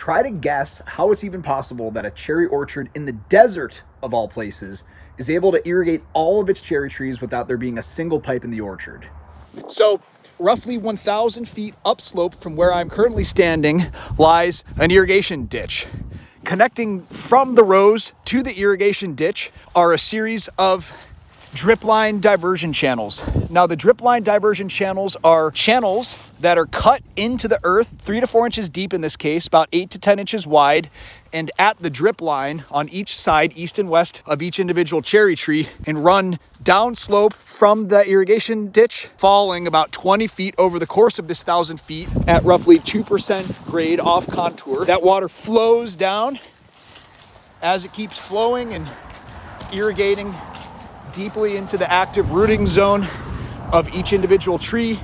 Try to guess how it's even possible that a cherry orchard in the desert, of all places, is able to irrigate all of its cherry trees without there being a single pipe in the orchard. So, roughly 1,000 feet upslope from where I'm currently standing lies an irrigation ditch. Connecting from the rows to the irrigation ditch are a series of drip line diversion channels. Now, the drip line diversion channels are channels that are cut into the earth, three to four inches deep in this case, about eight to 10 inches wide, and at the drip line on each side, east and west of each individual cherry tree, and run down slope from the irrigation ditch, falling about 20 feet over the course of this thousand feet at roughly 2% grade off contour. That water flows down as it keeps flowing and irrigating deeply into the active rooting zone of each individual tree.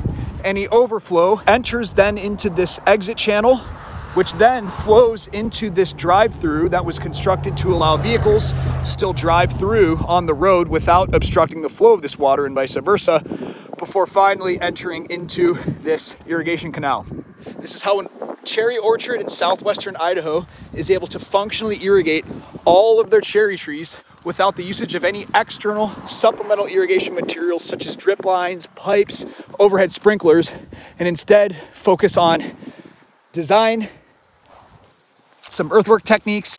Any overflow enters then into this exit channel, which then flows into this drive through that was constructed to allow vehicles to still drive through on the road without obstructing the flow of this water and vice versa, before finally entering into this irrigation canal. This is how a cherry orchard in southwestern Idaho is able to functionally irrigate all of their cherry trees without the usage of any external supplemental irrigation materials such as drip lines, pipes, overhead sprinklers, and instead focus on design, some earthwork techniques,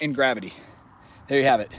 and gravity. There you have it.